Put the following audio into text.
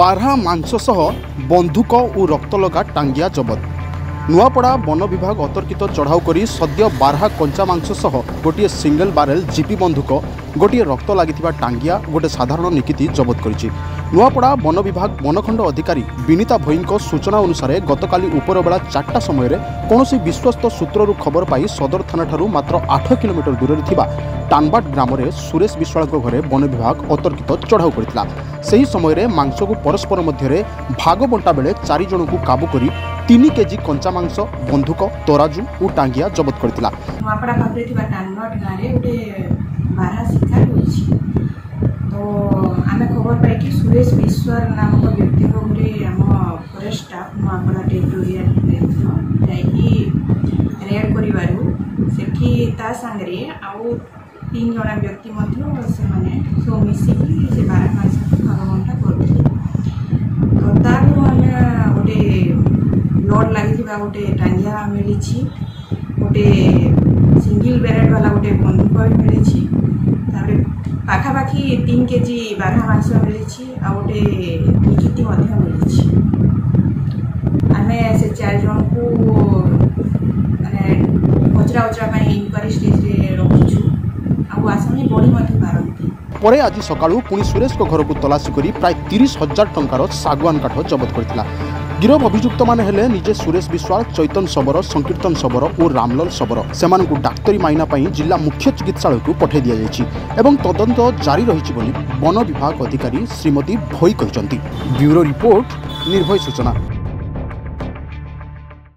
বাৰহা মাংসহ বন্ধুক ও ৰক্তলগা টাঙিয়া জবত নোৱাপড়া বন বিভাগ অতৰ্কিত চঢ়াও কৰি সদ্য বাৰহা কঞ্চা মাংসহ গোটেই ছিংগল বাৰেল জিপি বন্ধুক গোটেই ৰক্ত লাগি টাঙিয়া গোটেই সাধাৰণ নিকিতি জবত কৰিছে ନୂଆପଡ଼ା ବନ ବିଭାଗ ବନଖଣ୍ଡ ଅଧିକାରୀ ବିନିତା ଭୋଇଙ୍କ ସୂଚନା ଅନୁସାରେ ଗତକାଲି ଉପରବେଳା ଚାରିଟା ସମୟରେ କୌଣସି ବିଶ୍ୱସ୍ତ ସୂତ୍ରରୁ ଖବର ପାଇ ସଦର ଥାନାଠାରୁ ମାତ୍ର ଆଠ କିଲୋମିଟର ଦୂରରେ ଥିବା ଟାନବାଟ ଗ୍ରାମରେ ସୁରେଶ ବିଶ୍ୱାଳଙ୍କ ଘରେ ବନ ବିଭାଗ ଅତର୍କିତ ଚଢ଼ାଉ କରିଥିଲା ସେହି ସମୟରେ ମାଂସକୁ ପରସ୍ପର ମଧ୍ୟରେ ଭାଗ ବଣ୍ଟା ବେଳେ ଚାରିଜଣଙ୍କୁ କାବୁ କରି ତିନି କେଜି କଞ୍ଚା ମାଂସ ବନ୍ଧୁକ ତରାଜୁ ଓ ଟାଙ୍ଗିଆ ଜବତ କରିଥିଲା ନୂଆପଡ଼ା ପାଖରେ ଥିବା ଟାନବାଟ ଗାଁରେ ଗୋଟେ ବାରହା ଶିକାର ସୁରେଶ ବିଶ୍ୱାର ନାମକ ବ୍ୟକ୍ତିଙ୍କ ଗୋଟେ ଆମ ଫରେଷ୍ଟ ଷ୍ଟାଫ୍ ନୂଆପଡ଼ା ଟେରିଟୋରିଆଲ ଯାଇକି ରେଡ୍ କରିବାରୁ ସେଠି ତା ସାଙ୍ଗରେ ଆଉ ତିନି ଜଣ ବ୍ୟକ୍ତି ମଧ୍ୟ ସେମାନେ ସବୁ ମିଶିକି ସେ ବାର ମାସ ଘରଘଣ୍ଟା କରୁଥିଲେ ତ ତାରୁ ଆମେ ଗୋଟେ ବ୍ଲଡ୍ ଲାଗିଥିବା ଗୋଟେ ଟାଙ୍ଗିଆ ମିଳିଛି ଗୋଟେ ସିଙ୍ଗିଲ୍ ବ୍ୟାରେଟ୍ ବାଲା ଗୋଟେ ବନ୍ଧୁକ ମିଳିଛି ପାଖାପାଖି ତିନି କେଜି ବାଘା ମାଂସ ମିଳିଛି ଆଉ ଗୋଟେ ନିକିତି ମଧ୍ୟ ମିଳିଛି ଆମେ ସେ ଚାରି ଜଣଙ୍କୁ ମାନେ ପଚରା ଅଚରା ପାଇଁ ଇନକ୍ୱାରି ଷ୍ଟେଜ୍ରେ ରଖିଛୁ ଆଉ ଆସାମୀ ବଢ଼ି ମଧ୍ୟ ପାରନ୍ତି ପରେ ଆଜି ସକାଳୁ ପୁଣି ସୁରେଶଙ୍କ ଘରକୁ ତଲାସୀ କରି ପ୍ରାୟ ତିରିଶ ହଜାର ଟଙ୍କାର ଶାଗୁଆନ କାଠ ଜବତ କରିଥିଲା গিরফ অভিযুক্ত মানে হলে নিজে সুরেশ বিশ্বাল চৈতন সবর সংকীর্তন সবর ও রামলাল সবর সে ডাক্তারী মাইনা পাই জেলা মুখ্য চিকিৎসালয়কু পঠাই যাই এবং তদন্ত জারি রয়েছে বলে বন বিভাগ অধিকারী শ্রীমতী ভৈ কিন্তু ব্যুরো রিপোর্ট নির্ভয় সূচনা